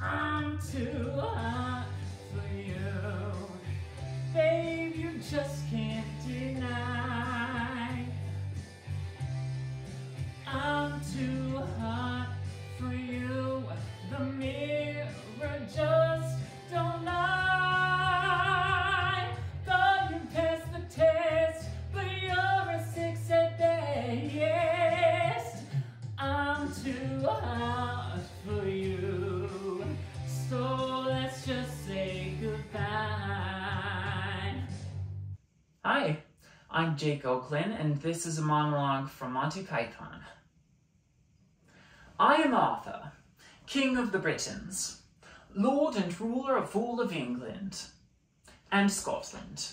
I'm too hot for you. Babe, you just can't deny. I'm too hot for you. The I'm Jake Oakland, and this is a monologue from Monty Python. I am Arthur, King of the Britons, Lord and ruler of all of England, and Scotland,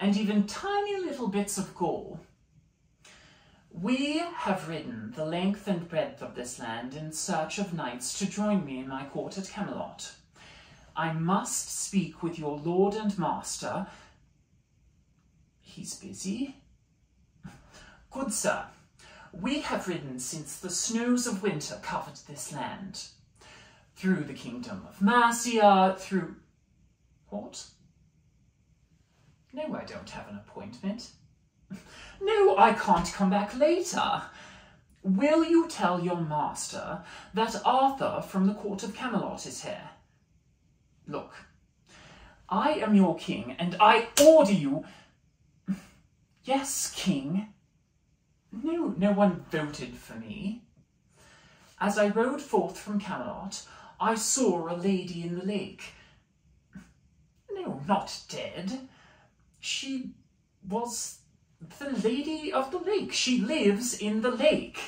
and even tiny little bits of Gaul. We have ridden the length and breadth of this land in search of knights to join me in my court at Camelot. I must speak with your lord and master. He's busy. Good sir, we have ridden since the snows of winter covered this land. Through the kingdom of Mercia, through... What? No, I don't have an appointment. No, I can't come back later. Will you tell your master that Arthur from the court of Camelot is here? Look, I am your king, and I order you... Yes, king. No, no one voted for me. As I rode forth from Camelot, I saw a lady in the lake. No, not dead. She was the lady of the lake. She lives in the lake.